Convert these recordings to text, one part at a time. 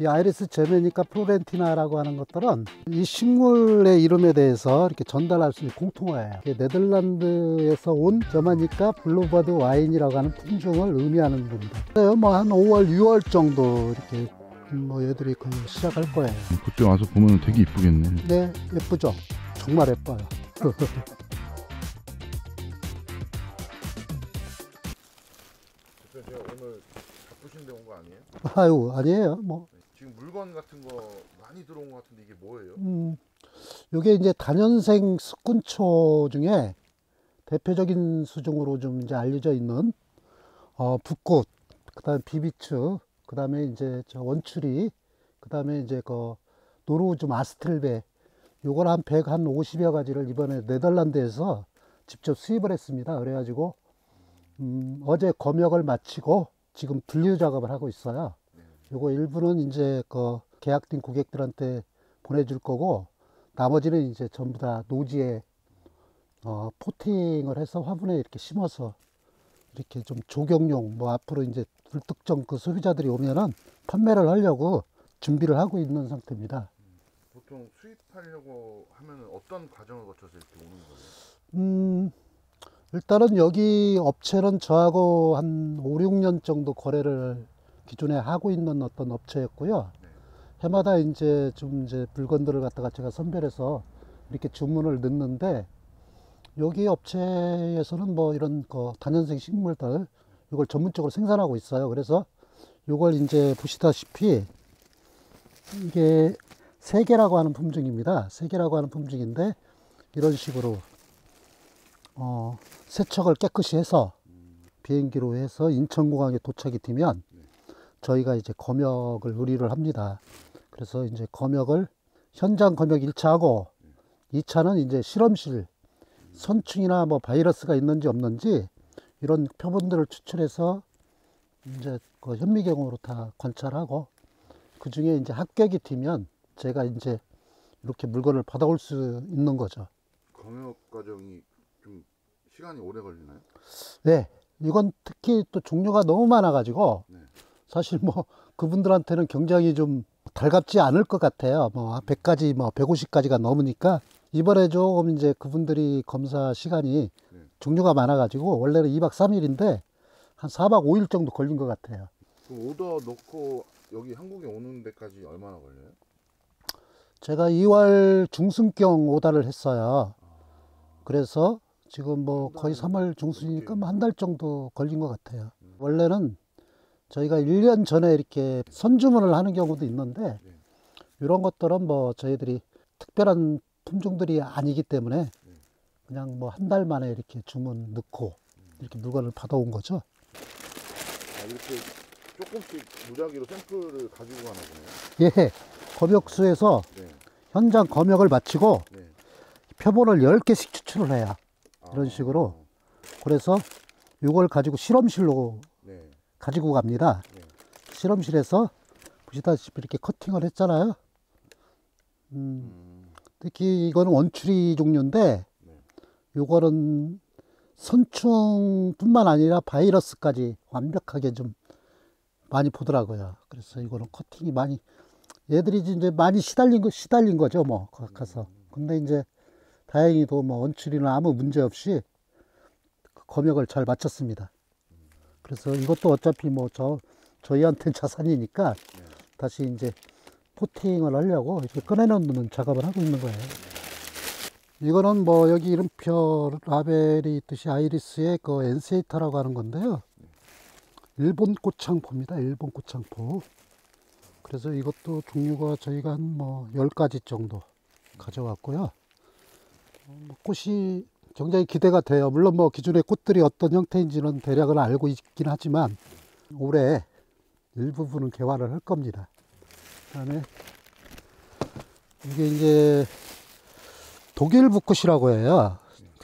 이 Iris germanica florentina라고 하는 것들은 이 식물의 이름에 대해서 이렇게 전달할 수 있는 공통어예요. 네덜란드에서 온 germanica 블루버드 와인이라고 하는 품종을 의미하는 겁니다. 뭐한 5월, 6월 정도 이렇게 뭐 얘들이 그 시작할 거예요. 그때 와서 보면 되게 이쁘겠네. 네, 예쁘죠? 정말 예뻐요. 오늘 바쁘신데 온 거 아니에요? 아유, 아니에요. 뭐, 지금 물건 같은 거 많이 들어온 거 같은데 이게 뭐예요? 음, 요게 이제 단연생 스꾼초 중에 대표적인 수종으로 좀 이제 알려져 있는 어, 붓꽃, 그 다음에 비비츠, 그 다음에 이제 저 원추리, 그 다음에 이제 그 노르우즈 마스틀베, 요걸 한 100, 한 50여 가지를 이번에 네덜란드에서 직접 수입을 했습니다. 그래가지고, 음, 어제 검역을 마치고 지금 분류 작업을 하고 있어요. 요거 일부는 이제 그 계약된 고객들한테 보내줄 거고, 나머지는 이제 전부 다 노지에 어, 포팅을 해서 화분에 이렇게 심어서 이렇게 좀 조경용 뭐 앞으로 이제 불특정 그 소비자들이 오면은 판매를 하려고 준비를 하고 있는 상태입니다. 보통 수입하려고 하면 어떤 과정을 거쳐서 이렇게 오는 거예요? 음, 일단은 여기 업체는 저하고 한 5, 6년 정도 거래를 기존에 하고 있는 어떤 업체였고요. 해마다 이제 좀 이제 물건들을 갖다가 제가 선별해서 이렇게 주문을 넣는데 여기 업체에서는 뭐 이런 그 단연생 식물들 이걸 전문적으로 생산하고 있어요. 그래서 이걸 이제 보시다시피 이게 세계라고 하는 품종입니다. 세계라고 하는 품종인데 이런 식으로 어, 세척을 깨끗이 해서 비행기로 해서 인천공항에 도착이 되면 저희가 이제 검역을 의뢰를 합니다. 그래서 이제 검역을 현장 검역 1차하고 2차는 이제 실험실 선충이나 뭐 바이러스가 있는지 없는지 이런 표본들을 추출해서 이제 그 현미경으로 다 관찰하고 그 중에 이제 합격이 되면 제가 이제 이렇게 물건을 받아올 수 있는 거죠. 검역 과정이 좀 시간이 오래 걸리나요? 네. 이건 특히 또 종류가 너무 많아가지고 네. 사실 뭐 그분들한테는 굉장히 좀 달갑지 않을 것 같아요. 뭐 100가지, 뭐 150가지가 넘으니까 이번에 조금 이제 그분들이 검사 시간이 네. 종류가 많아가지고 원래는 2박 3일인데 한 4박 5일 정도 걸린 것 같아요. 그럼 오더 넣고 여기 한국에 오는 데까지 얼마나 걸려요? 제가 2월 중순경 오다를 했어요. 그래서 지금 뭐 거의 3월 중순이니까 뭐한달 정도 걸린 것 같아요. 원래는 저희가 1년 전에 이렇게 선주문을 하는 경우도 있는데 이런 것들은 뭐 저희들이 특별한 품종들이 아니기 때문에 그냥 뭐 한 달 만에 이렇게 주문 넣고 이렇게 물건을 받아온 거죠. 아 이렇게 조금씩 무작위로 샘플을 가지고 가나 보네요. 예, 검역수에서 네. 현장 검역을 마치고 네. 표본을 10개씩 추출을 해요. 아, 이런 식으로. 그래서 이걸 가지고 실험실로 네. 가지고 갑니다. 네. 실험실에서 보시다시피 이렇게 커팅을 했잖아요. 음, 음, 특히 이거는 원추리 종류인데 네. 요거는 선충뿐만 아니라 바이러스까지 완벽하게 좀 많이 보더라고요. 그래서 이거는 커팅이 많이 얘들이 이제 많이 시달린 거 시달린 거죠, 뭐 가서. 근데 이제 다행히도 뭐 원추리는 아무 문제 없이 그 검역을 잘 마쳤습니다. 그래서 이것도 어차피 뭐 저 저희한테는 자산이니까 다시 이제 포팅을 하려고 이렇게 꺼내놓는 작업을 하고 있는 거예요. 이거는 뭐 여기 이름표 라벨이 있듯이 아이리스의 그 엔세이타라고 하는 건데요. 일본 꽃창포입니다. 일본 꽃창포. 그래서 이것도 종류가 저희가 한 뭐 10가지 정도 가져왔고요. 어, 뭐 꽃이 굉장히 기대가 돼요. 물론 뭐 기존의 꽃들이 어떤 형태인지는 대략은 알고 있긴 하지만 올해 일부분은 개화를 할 겁니다. 그다음에 이게 이제 독일 붓꽃이라고 해요.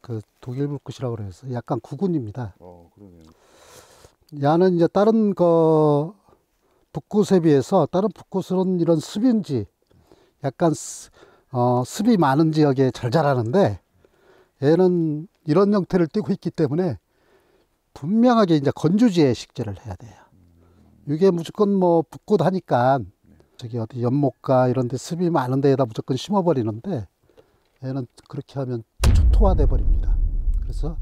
그 독일 붓꽃이라고 그래서 약간 구근입니다. 어 그러네요. 야는 이제 다른 그 붓꽃에 비해서 다른 붓꽃은 이런 습인지 약간 스- 어, 습이 많은 지역에 잘 자라는데 얘는 이런 형태를 띠고 있기 때문에 분명하게 이제 건조지에 식재를 해야 돼요. 이게 무조건 뭐 붓꽃 하니까 저기 어디 연못가 이런 데 습이 많은 데에다 무조건 심어버리는데 얘는 그렇게 하면 초토화돼 버립니다. 그래서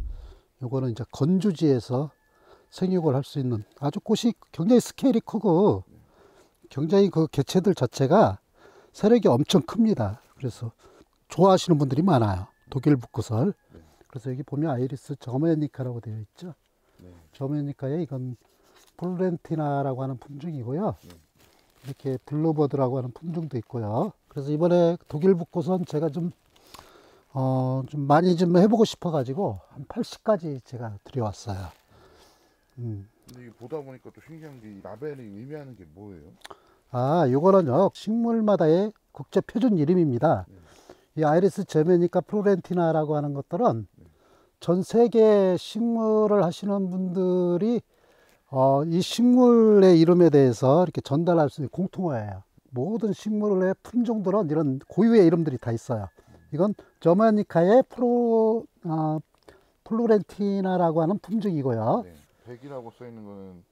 요거는 이제 건주지에서 생육을 할 수 있는 아주 꽃이 굉장히 스케일이 크고 굉장히 그 개체들 자체가 세력이 엄청 큽니다. 그래서 좋아하시는 분들이 많아요. 독일 붓꽃을. 네. 그래서 여기 보면 Iris germanica라고 되어 있죠. 네. germanica에 이건 florentina라고 하는 품종이고요. 네. 이렇게 블루버드라고 하는 품종도 있고요. 그래서 이번에 독일 붓꽃은 제가 좀, 어, 좀 많이 좀 해보고 싶어가지고 한 80까지 제가 들여왔어요. 음. 근데 이게 보다 보니까 또 신기한 게이 라벨이 의미하는 게 뭐예요? 아, 요거는요, 식물마다의 국제 표준 이름입니다. 이 Iris germanica florentina라고 하는 것들은 전 세계 식물을 하시는 분들이 어, 이 식물의 이름에 대해서 이렇게 전달할 수 있는 공통어예요. 모든 식물의 품종들은 이런 고유의 이름들이 다 있어요. 이건 germanica의 프로, 어, 플로렌티나라고 하는 품종이고요. 네. 100이라고 써 있는 거는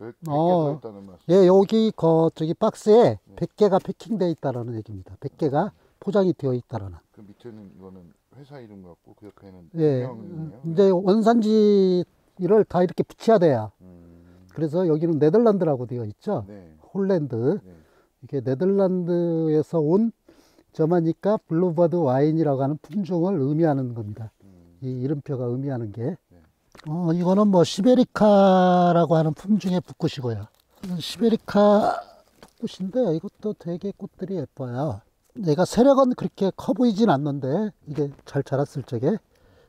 100, 100개 어. 써 있다는 말씀. 예, 여기 거 저기 박스에 100개가 패킹되어 있다는 얘기입니다. 100개가 포장이 되어 있다는. 그 밑에는 이거는 회사 이름 같고 그 옆에는 예, 명이네요. 이제 원산지를 다 이렇게 붙여야 돼요. 음, 그래서 여기는 네덜란드라고 되어 있죠. 네. 홀랜드. 네. 이게 네덜란드에서 온 germanica Bluebird Wine이라고 하는 품종을 의미하는 겁니다. 음, 이 이름표가 의미하는 게. 네. 어, 이거는 뭐 sibirica라고 하는 품종의 붓꽃이고요. sibirica 붓꽃인데 이것도 되게 꽃들이 예뻐요. 얘가 세력은 그렇게 커 보이진 않는데 이게 잘 자랐을 적에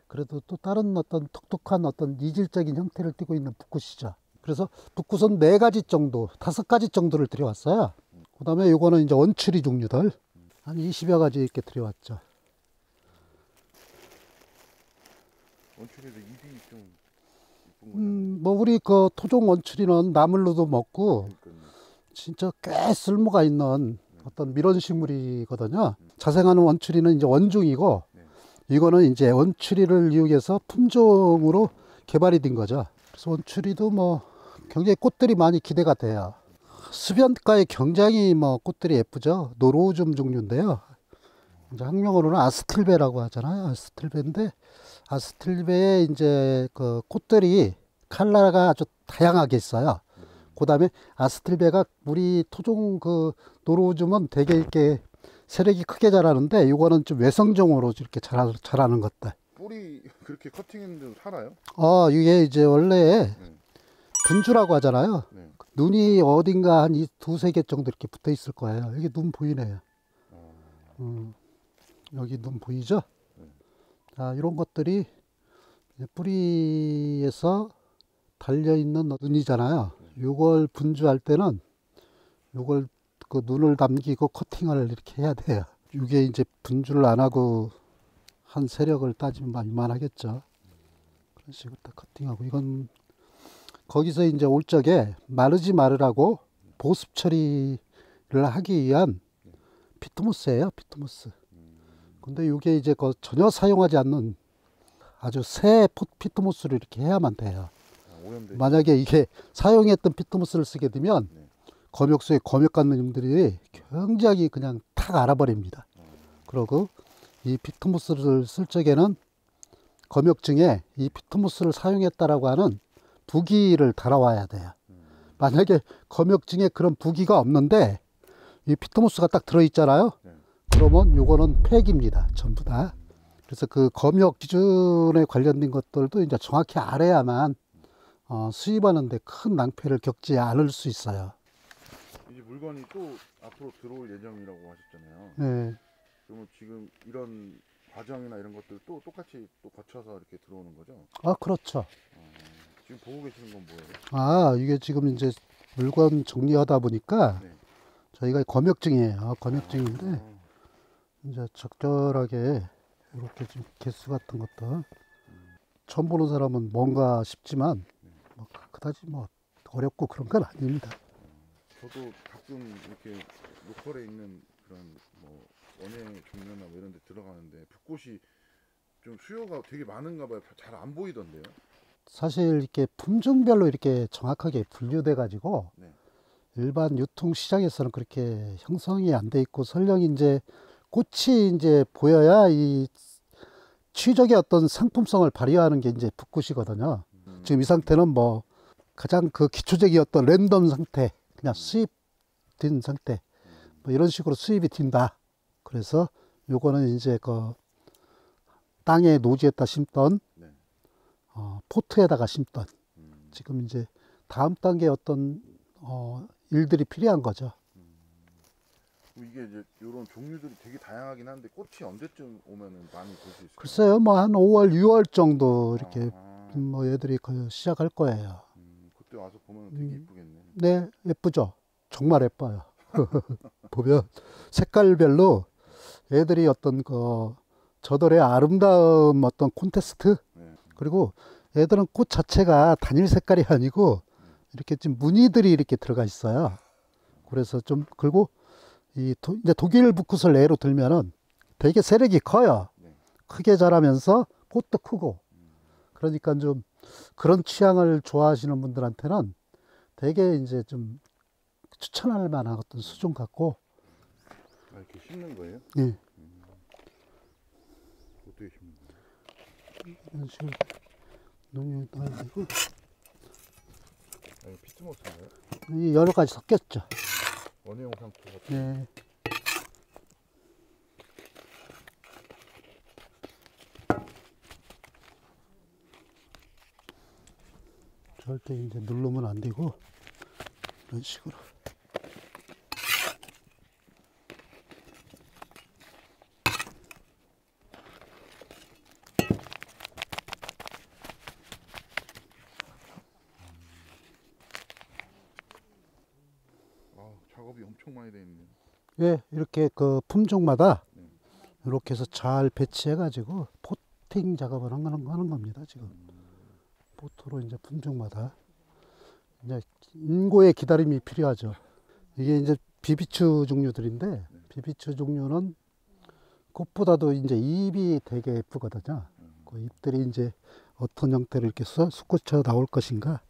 그래도 또 다른 어떤 독특한 어떤 이질적인 형태를 띠고 있는 붓꽃이죠. 그래서 붓꽃은 네 가지 정도, 다섯 가지 정도를 들여왔어요. 그 다음에 요거는 이제 원추리 종류들 한 20여 가지 이렇게 들여왔죠. 원출에도 잎이 좀. 음, 뭐 우리 그 토종 원추리는 나물로도 먹고. 진짜 꽤 쓸모가 있는 어떤 밀원 식물이거든요. 자생하는 원추리는 이제 원종이고 네. 이거는 이제 원추리를 이용해서 품종으로 개발이 된 거죠. 그래서 원추리도 뭐 굉장히 꽃들이 많이 기대가 돼요. 수변가에 굉장히 뭐 꽃들이 예쁘죠. 노루오줌 종류인데요. 이제 학명으로는 Astilbe라고 하잖아요. Astilbe인데 Astilbe에 이제 그 꽃들이 컬러가 아주 다양하게 있어요. 그 다음에 Astilbe가 우리 토종 그 노루오줌은 되게 이렇게 세력이 크게 자라는데 이거는 좀 왜성종으로 이렇게 자라, 자라는 것들. 뿌리 그렇게 커팅했는데도 살아요? 어, 이게 이제 원래 네. 분주라고 하잖아요. 네. 눈이 어딘가 한 이 두세 개 정도 이렇게 붙어 있을 거예요. 여기 눈 보이네요. 어, 음, 여기 눈 보이죠? 네. 자, 이런 것들이 뿌리에서 달려있는 눈이잖아요. 요걸 분주할 때는 요걸 그 눈을 남기고 커팅을 이렇게 해야 돼요. 이게 이제 분주를 안 하고 한 세력을 따지면 이만하겠죠. 그런 식으로 딱 커팅하고 이건 거기서 이제 올 적에 마르지 마르라고 보습 처리를 하기 위한 peat moss예요, peat moss. 근데 이게 이제 그 전혀 사용하지 않는 아주 새 포- peat moss를 이렇게 해야만 돼요. 아, 오염돼. 만약에 이게 사용했던 peat moss를 쓰게 되면 네. 검역소에 검역 갖는 놈들이 굉장히 그냥 탁 알아버립니다. 그리고 이 피트모스를 쓸 적에는 검역증에 이 피트모스를 사용했다라고 하는 부기를 달아와야 돼요. 만약에 검역증에 그런 부기가 없는데 이 피트모스가 딱 들어있잖아요. 네. 그러면 요거는 폐기입니다. 전부 다. 그래서 그 검역 기준에 관련된 것들도 이제 정확히 알아야만 어, 수입하는데 큰 낭패를 겪지 않을 수 있어요. 이제 물건이 또 앞으로 들어올 예정이라고 하셨잖아요. 네. 그러면 지금 이런 과정이나 이런 것들 또 똑같이 또 거쳐서 이렇게 들어오는 거죠? 아, 그렇죠. 지금 보고 계시는 건 뭐예요? 아, 이게 지금 이제 물건 정리하다 보니까 네. 저희가 검역증이에요. 검역증인데 어, 이제 적절하게 이렇게 좀 개수 같은 것들 처음 보는 사람은 뭔가 싶지만 뭐 그다지 뭐 어렵고 그런 건 아닙니다. 저도 가끔 이렇게 로컬에 있는 그런 뭐 원예 종류나 뭐 이런 데 들어가는데 붓꽃이 좀 수요가 되게 많은가 봐요. 잘 안 보이던데요. 사실 이렇게 품종별로 이렇게 정확하게 분류돼 가지고 네. 일반 유통 시장에서는 그렇게 형성이 안 돼 있고 설령 이제 꽃이 이제 보여야 이 취적의 어떤 상품성을 발휘하는 게 이제 붓꽃이거든요. 음. 지금 이 상태는 뭐 가장 그 기초적이었던 랜덤 상태, 그냥 수입된 상태, 뭐 이런 식으로 수입이 튄다. 그래서 요거는 이제 그 땅에 노지에다 심던 네. 어, 포트에다가 심던 음. 지금 이제 다음 단계 어떤 어, 일들이 필요한 거죠. 이게 이제 이런 종류들이 되게 다양하긴 한데 꽃이 언제쯤 오면은 많이 볼 수 있을까요? 글쎄요, 뭐 한 5월, 6월 정도 이렇게 아, 음, 뭐 얘들이 그 시작할 거예요. 음, 그때 와서 보면 되게 음. 이쁘겠네. 네, 예쁘죠. 정말 예뻐요. 보면 색깔별로 애들이 어떤 그 저들의 아름다움 어떤 콘테스트 네. 그리고 애들은 꽃 자체가 단일 색깔이 아니고 이렇게 좀 무늬들이 이렇게 들어가 있어요. 그래서 좀 그리고 이 도, 이제 독일 붓굿을 예로 들면은 되게 세력이 커요. 네. 크게 자라면서 꽃도 크고 그러니까 좀 그런 취향을 좋아하시는 분들한테는 되게 이제 좀 추천할 만한 어떤 수준 같고 아, 이렇게 심는 거예요? 예, 어떻게 심는 거예요? 이런 식으로 농약을 넣어야 되고 아, 이거 피트모스인가요? 이 여러 가지 섞였죠. 원예용 상토 같은. 예. 절대 이제 누르면 안 되고 이런 식으로 아, 작업이 엄청 많이 돼 있네요. 예 이렇게 그 품종마다 네. 이렇게 해서 잘 배치해 가지고 포팅 작업을 하는, 하는 겁니다 지금 포토로 이제 품종마다 이제 인고의 기다림이 필요하죠 이게 이제 비비추 종류들인데 비비추 종류는 꽃보다도 이제 ip이 되게 예쁘거든요 그 잎들이 이제 어떤 형태로 이렇게 수- 솟구쳐 나올 것인가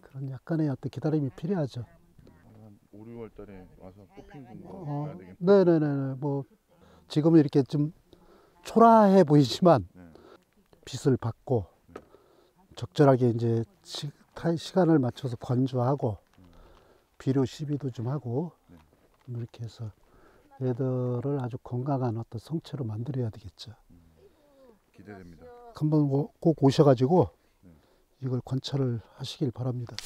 그런 약간의 어떤 기다림이 필요하죠 한 5, 6월 달에 와서 꽃핀 거 어, 봐야 되겠네. 네네네. 뭐 지금은 이렇게 좀 초라해 보이지만 네. 빛을 받고 적절하게 이제 시, 타- 시간을 맞춰서 건조하고 비료 시비도 좀 하고 네. 이렇게 해서 얘들을 아주 건강한 어떤 성체로 만들어야 되겠죠. 기대됩니다. 한번 오- 꼭 오셔가지고 네. 이걸 관찰을 하시길 바랍니다.